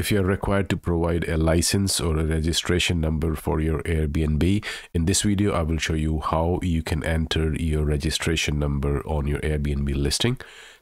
if you're required to provide a license or a registration number for your Airbnb. In this video, I will show you how you can enter your registration number on your Airbnb listing.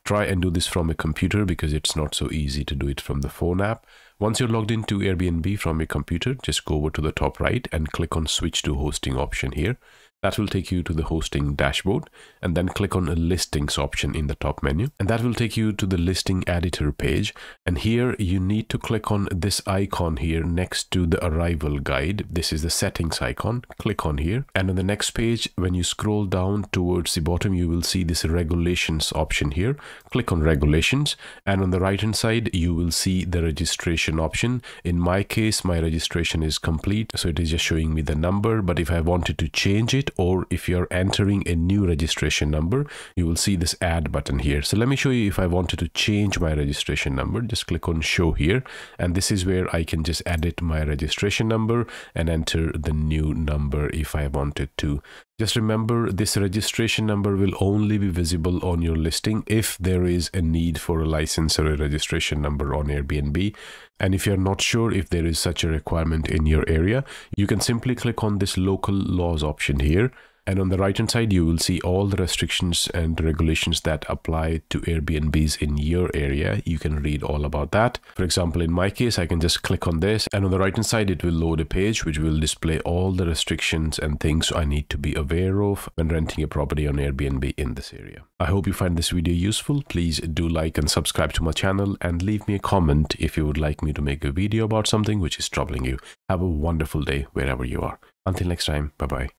Try and do this from a computer because it's not so easy to do it from the phone app. Once you're logged into Airbnb from your computer, just go over to the top right and click on switch to hosting option here. That will take you to the hosting dashboard and then click on a listings option in the top menu. And that will take you to the listing editor page. And here you need to click on this icon here next to the arrival guide. This is the settings icon. Click on here. And on the next page when you scroll down towards the bottom you will see this regulations option here click on regulations and on the right hand side you will see the registration option in my case my registration is complete so it is just showing me the number but if I wanted to change it or if you're entering a new registration number, you will see this add button here. So let me show you if I wanted to change my registration number, just click on show here. And this is where I can just edit my registration number and enter the new number if I wanted to. Just remember this registration number will only be visible on your listing if there is a need for a license or a registration number on Airbnb. And if you're not sure if there is such a requirement in your area, you can simply click on this local laws option here and on the right hand side, you will see all the restrictions and regulations that apply to Airbnbs in your area. You can read all about that. For example, in my case, I can just click on this and on the right hand side, it will load a page which will display all the restrictions and things I need to be aware of when renting a property on Airbnb in this area. I hope you find this video useful. Please do like and subscribe to my channel and leave me a comment if you would like me to make a video about something which is troubling you. Have a wonderful day wherever you are. Until next time, bye bye.